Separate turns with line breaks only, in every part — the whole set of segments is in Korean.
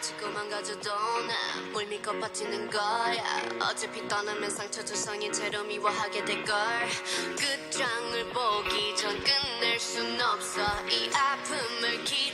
자꾸만 가져도 나뭘 믿고 버티는 거야. 어차피 떠나면 상처 조성인 채로 미워하게 될걸. 끝장을 보기 전 끝낼 순 없어. 이 아픔을 기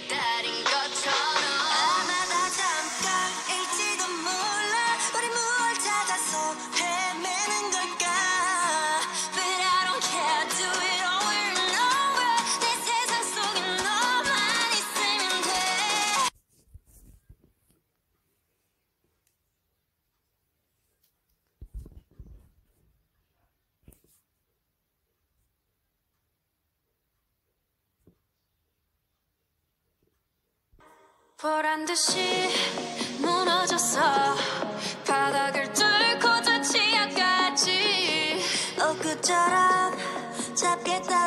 보란 듯이 무너졌어. 바닥을 뚫고 저 지하까지. 엊그처럼 잡겠다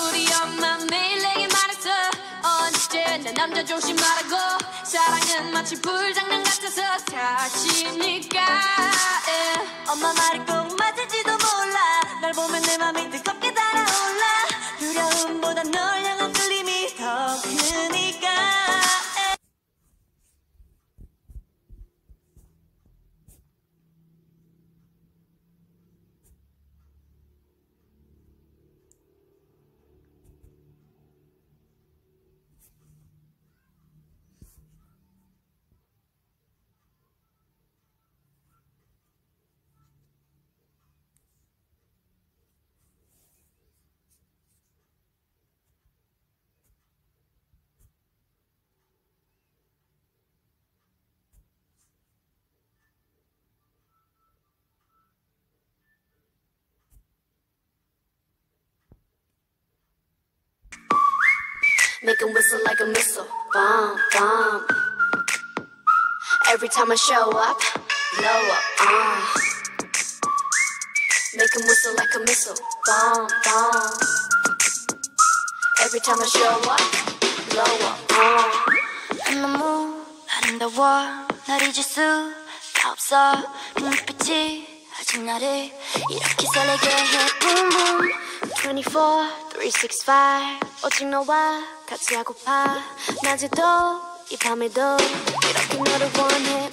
우리 엄마 매일 내게 말했어 언제나 남자 조심하라고 사랑은 마치 불장난 같아서 다치니까 예. 엄마 꼭
Make 'em whistle like a missile. Bomb, bomb. Every time I show up, blow up. Uh. Make 'em whistle like a missile. Bomb, bomb. Every time I show up, blow up. Uh.
너무 아름다워 날 잊을 수가 없어 그 눈빛이 아직 나를 이렇게 설레게 해 Boom boom
24, 365 오직 너와 같이 하고파 낮에도 이 밤에도 이렇게 너를 원해